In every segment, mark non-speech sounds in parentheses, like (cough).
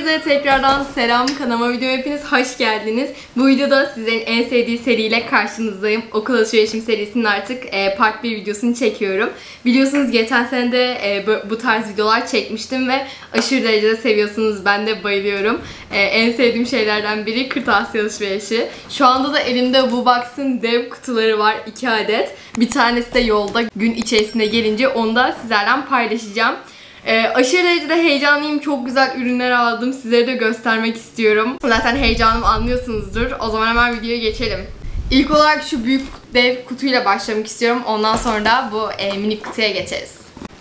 Herkese tekrardan selam kanalıma videoma hepiniz hoş geldiniz. Bu videoda sizlerin en sevdiği seriyle karşınızdayım. Okul alışverişim serisinin artık e, part 1 videosunu çekiyorum. Biliyorsunuz geçen sene de e, bu- tarz videolar çekmiştim ve aşırı derecede seviyorsunuz. Ben de bayılıyorum. E, en sevdiğim şeylerden biri kırtasiye alışverişi. Şu anda da elimde bu box'ın dev kutuları var 2 adet. Bir tanesi de yolda gün içerisinde gelince onu da sizlerden paylaşacağım. Ee, aşırı derecede heyecanlıyım. Çok güzel ürünler aldım. Sizlere de göstermek istiyorum. Zaten heyecanımı anlıyorsunuzdur. O zaman hemen videoya geçelim. İlk olarak şu büyük dev kutuyla başlamak istiyorum. Ondan sonra da bu e, minik kutuya geçeriz.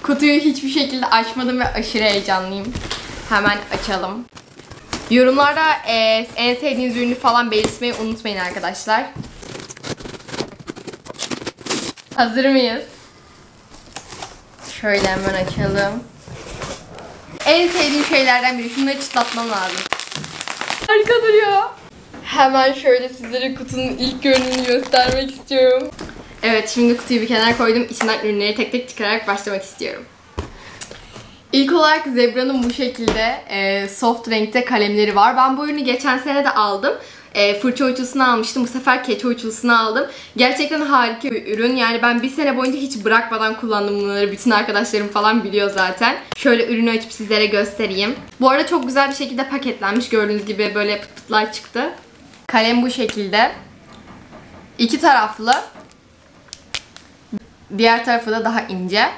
Kutuyu hiçbir şekilde açmadım ve aşırı heyecanlıyım. Hemen açalım. Yorumlarda e, en sevdiğiniz ürünü falan belirtmeyi unutmayın arkadaşlar. Hazır mıyız? Şöyle hemen açalım. En sevdiğim şeylerden biri. Şunları çıtlatmam lazım. Harika duruyor. Hemen şöyle sizlere kutunun ilk görünümünü göstermek istiyorum. Evet şimdi kutuyu bir kenara koydum. İçinden ürünleri tek tek çıkararak başlamak istiyorum. İlk olarak Zebra'nın bu şekilde e, soft renkte kalemleri var. Ben bu ürünü geçen sene de aldım. E, fırça uçlusunu almıştım. Bu sefer keçe uçlusunu aldım. Gerçekten harika bir ürün. Yani ben bir sene boyunca hiç bırakmadan kullandım bunları. Bütün arkadaşlarım falan biliyor zaten. Şöyle ürünü açıp sizlere göstereyim. Bu arada çok güzel bir şekilde paketlenmiş. Gördüğünüz gibi böyle pıt pıtlar çıktı. Kalem bu şekilde. İki taraflı. Diğer tarafı da daha ince.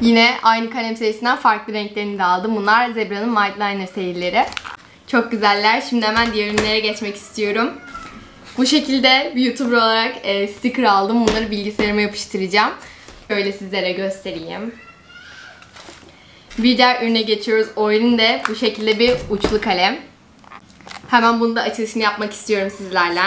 Yine aynı kalem serisinden farklı renklerini de aldım. Bunlar Zebra'nın White Liner serileri. Çok güzeller. Şimdi hemen diğer ürünlere geçmek istiyorum. Bu şekilde bir YouTuber olarak e, sticker aldım. Bunları bilgisayarıma yapıştıracağım. Öyle sizlere göstereyim. Bir diğer ürüne geçiyoruz. O ürün de bu şekilde bir uçlu kalem. Hemen bunu da açılışını yapmak istiyorum sizlerle.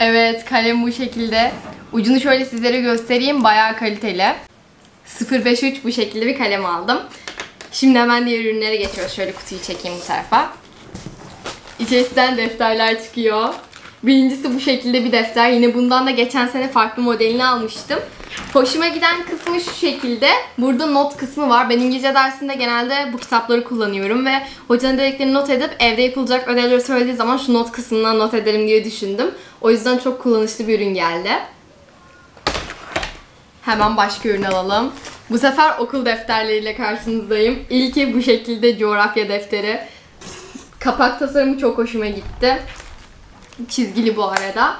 Evet kalem bu şekilde. Ucunu şöyle sizlere göstereyim. Bayağı kaliteli. 053 bu şekilde bir kalem aldım. Şimdi hemen diğer ürünlere geçiyoruz. Şöyle kutuyu çekeyim bu tarafa. İçerisinden defterler çıkıyor. Birincisi bu şekilde bir defter. Yine bundan da geçen sene farklı modelini almıştım. Hoşuma giden kısmı şu şekilde. Burada not kısmı var. Ben İngilizce dersinde genelde bu kitapları kullanıyorum ve hocanın dediklerini not edip evde yapılacak ödevleri söylediği zaman şu not kısmından not ederim diye düşündüm. O yüzden çok kullanışlı bir ürün geldi. Hemen başka ürün alalım. Bu sefer okul defterleriyle karşınızdayım. İlki bu şekilde coğrafya defteri. Kapak tasarımı çok hoşuma gitti. Çizgili bu arada.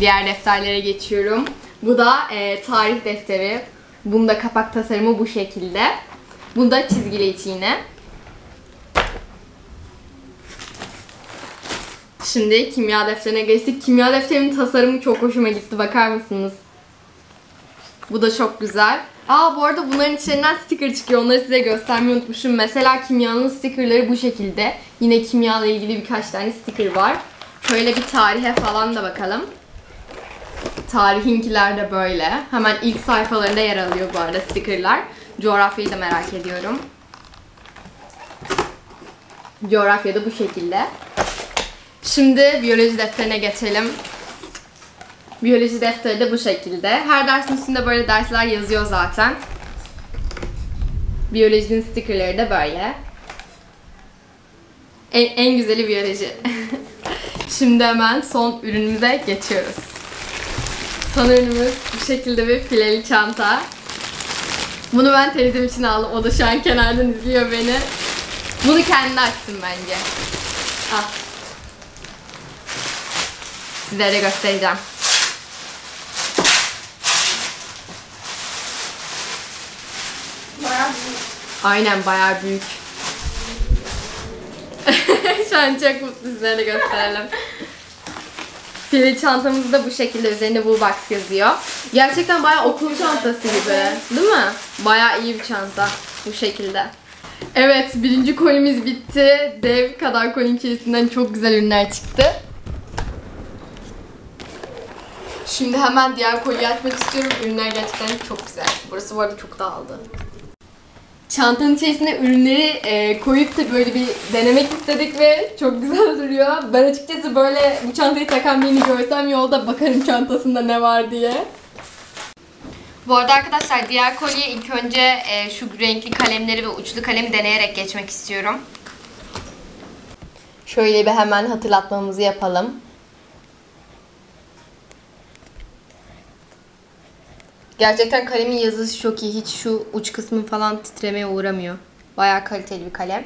Diğer defterlere geçiyorum. Bu da e, tarih defteri. Bunda kapak tasarımı bu şekilde. Bunda çizgili içi yine. Şimdi kimya defterine geçtik. Kimya defterinin tasarımı çok hoşuma gitti. Bakar mısınız? Bu da çok güzel. Aa bu arada bunların içlerinden sticker çıkıyor. Onları size göstermeyi unutmuşum. Mesela kimyanın stickerları bu şekilde. Yine kimya ile ilgili birkaç tane sticker var. Şöyle bir tarihe falan da bakalım. Tarihinkiler de böyle. Hemen ilk sayfalarında yer alıyor bu arada stickerlar. Coğrafyayı da merak ediyorum. Coğrafya da bu şekilde. Şimdi biyoloji defterine geçelim. Biyoloji defteri de bu şekilde. Her dersin üstünde böyle dersler yazıyor zaten. Biyolojinin stickerleri de böyle. En, en güzeli biyoloji. (laughs) Şimdi hemen son ürünümüze geçiyoruz. Son ürünümüz bu şekilde bir fileli çanta. Bunu ben teyzem için aldım. O da şu an kenardan izliyor beni. Bunu kendi açsın bence. Al. Sizlere göstereceğim. Bayağı büyük. Aynen bayağı büyük. (laughs) Şu an çok mutlu sizlere gösterelim. Fili çantamız da bu şekilde üzerinde bu box yazıyor. Gerçekten bayağı okul çantası gibi. Değil mi? Bayağı iyi bir çanta. Bu şekilde. Evet birinci kolimiz bitti. Dev kadar kolin içerisinden çok güzel ürünler çıktı. Şimdi hemen diğer kolyeyi açmak istiyorum. Ürünler gerçekten çok güzel. Burası bu arada çok dağıldı. Çantanın içerisine ürünleri e, koyup da böyle bir denemek istedik ve çok güzel (laughs) duruyor. Ben açıkçası böyle bu çantayı takan birini görsem yolda bakarım çantasında ne var diye. Bu arada arkadaşlar diğer kolye ilk önce e, şu renkli kalemleri ve uçlu kalemi deneyerek geçmek istiyorum. Şöyle bir hemen hatırlatmamızı yapalım. Gerçekten kalemin yazısı çok iyi. Hiç şu uç kısmı falan titremeye uğramıyor. Bayağı kaliteli bir kalem.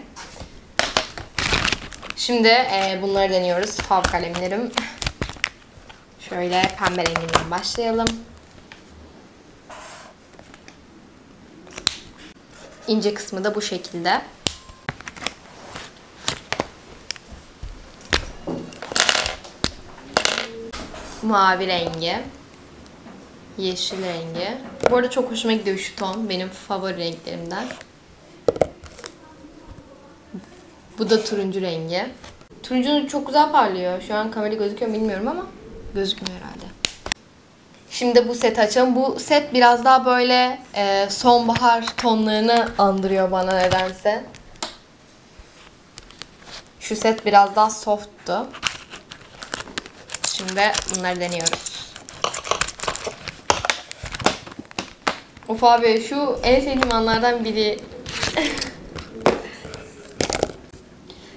Şimdi e, bunları deniyoruz. Fav kalemlerim. Şöyle pembe renginden başlayalım. İnce kısmı da bu şekilde. Mavi rengi. Yeşil rengi. Bu arada çok hoşuma gidiyor şu ton. Benim favori renklerimden. Bu da turuncu rengi. Turuncu çok güzel parlıyor. Şu an kamera gözüküyor bilmiyorum ama gözükmüyor herhalde. Şimdi bu seti açalım. Bu set biraz daha böyle e, sonbahar tonlarını andırıyor bana nedense. Şu set biraz daha softtu. Şimdi bunları deniyoruz. Of abi şu en sevdiğim anlardan biri.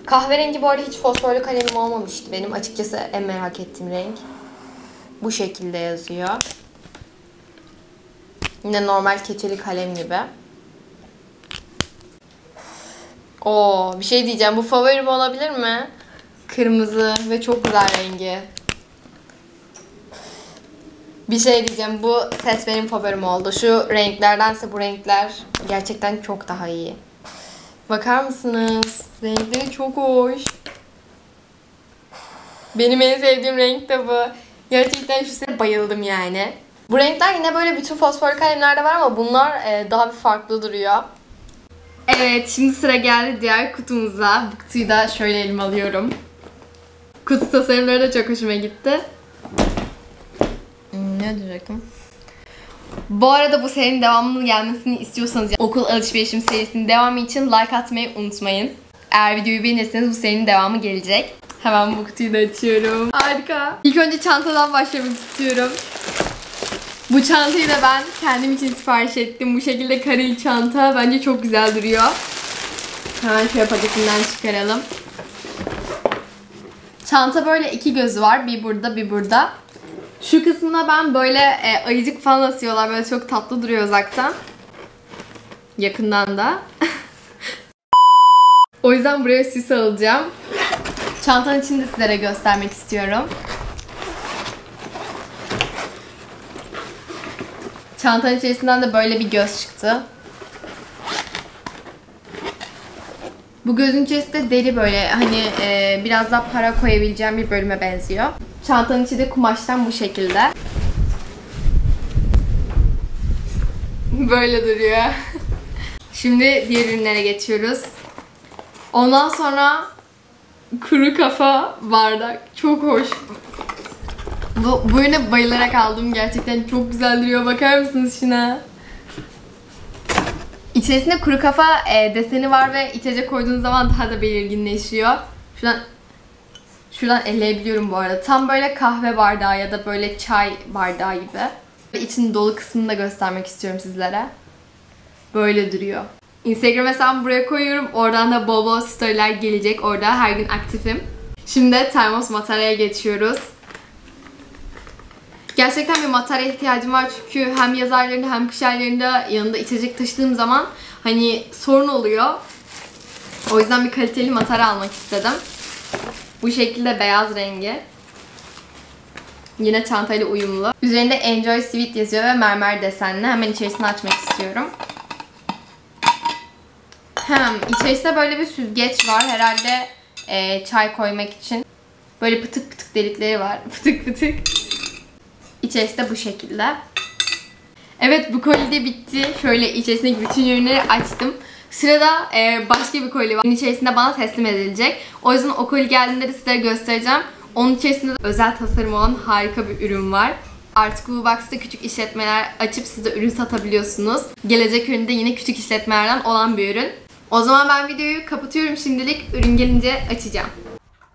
Kahverengi bu arada hiç fosforlu kalemim olmamıştı. Benim açıkçası en merak ettiğim renk. Bu şekilde yazıyor. Yine normal keçeli kalem gibi. Oo, bir şey diyeceğim. Bu favorim olabilir mi? Kırmızı ve çok güzel rengi. Bir şey diyeceğim. Bu ses benim favorim oldu. Şu renklerdense bu renkler gerçekten çok daha iyi. Bakar mısınız? Renkleri çok hoş. Benim en sevdiğim renk de bu. Gerçekten şu sete bayıldım yani. Bu renkler yine böyle bütün fosfor kalemlerde var ama bunlar e, daha bir farklı duruyor. Evet şimdi sıra geldi diğer kutumuza. Bu kutuyu da şöyle elime alıyorum. Kutu tasarımları da çok hoşuma gitti. Ne diyecektim? Bu arada bu serinin devamının gelmesini istiyorsanız okul alışverişim serisinin devamı için like atmayı unutmayın. Eğer videoyu beğenirseniz bu serinin devamı gelecek. Hemen bu kutuyu da açıyorum. Harika. İlk önce çantadan başlamak istiyorum. Bu çantayı da ben kendim için sipariş ettim. Bu şekilde kareli çanta. Bence çok güzel duruyor. Hemen şöyle paketinden çıkaralım. Çanta böyle iki gözü var. Bir burada bir burada. Şu kısmına ben böyle e, ayıcık falan asıyorlar. Böyle çok tatlı duruyor uzaktan. Yakından da. (laughs) o yüzden buraya süs alacağım. Çantanın içini de sizlere göstermek istiyorum. Çantanın içerisinden de böyle bir göz çıktı. Bu gözün içerisinde deri böyle hani e, biraz daha para koyabileceğim bir bölüme benziyor. Çantanın içi de kumaştan bu şekilde. (laughs) Böyle duruyor. (laughs) Şimdi diğer ürünlere geçiyoruz. Ondan sonra kuru kafa bardak. Çok hoş. Bu, bu ürüne bayılarak aldım. Gerçekten çok güzel duruyor. Bakar mısınız şuna? İçerisinde kuru kafa e, deseni var ve içecek koyduğunuz zaman daha da belirginleşiyor. Şuradan şuradan elleyebiliyorum bu arada. Tam böyle kahve bardağı ya da böyle çay bardağı gibi. İçinin dolu kısmını da göstermek istiyorum sizlere. Böyle duruyor. Instagram hesabımı buraya koyuyorum. Oradan da bol bol storyler gelecek. Orada her gün aktifim. Şimdi termos materyale geçiyoruz. Gerçekten bir materyal ihtiyacım var çünkü hem yaz aylarında hem kış aylarında yanında içecek taşıdığım zaman hani sorun oluyor. O yüzden bir kaliteli materyal almak istedim. Bu şekilde beyaz rengi. Yine çantayla uyumlu. Üzerinde Enjoy Sweet yazıyor ve mermer desenli. Hemen içerisini açmak istiyorum. Hem içerisinde böyle bir süzgeç var. Herhalde e, çay koymak için. Böyle pıtık pıtık delikleri var. (laughs) Pıtık pıtık. İçerisi de bu şekilde. Evet bu koli de bitti. Şöyle içerisindeki bütün ürünleri açtım. Sırada e, başka bir koli var. Bunun içerisinde bana teslim edilecek. O yüzden o koli geldiğinde de sizlere göstereceğim. Onun içerisinde de özel tasarım olan harika bir ürün var. Artık bu box'ta küçük işletmeler açıp size ürün satabiliyorsunuz. Gelecek üründe yine küçük işletmelerden olan bir ürün. O zaman ben videoyu kapatıyorum şimdilik. Ürün gelince açacağım.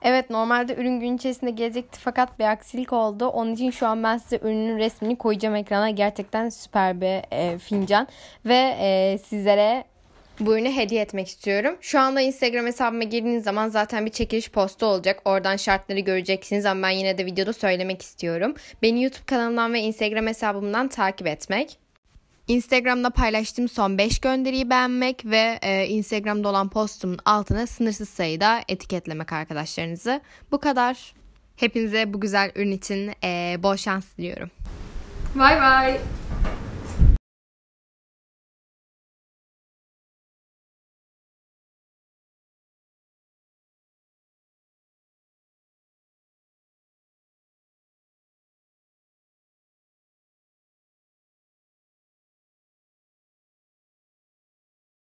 Evet normalde ürün gün içerisinde gelecekti fakat bir aksilik oldu. Onun için şu an ben size ürünün resmini koyacağım ekrana. Gerçekten süper bir e, fincan. Ve e, sizlere bu ürünü hediye etmek istiyorum. Şu anda Instagram hesabıma girdiğiniz zaman zaten bir çekiliş postu olacak. Oradan şartları göreceksiniz ama ben yine de videoda söylemek istiyorum. Beni YouTube kanalımdan ve Instagram hesabımdan takip etmek. Instagram'da paylaştığım son 5 gönderiyi beğenmek ve e, Instagram'da olan postumun altına sınırsız sayıda etiketlemek arkadaşlarınızı. Bu kadar. Hepinize bu güzel ürün için e, bol şans diliyorum. Bye bye.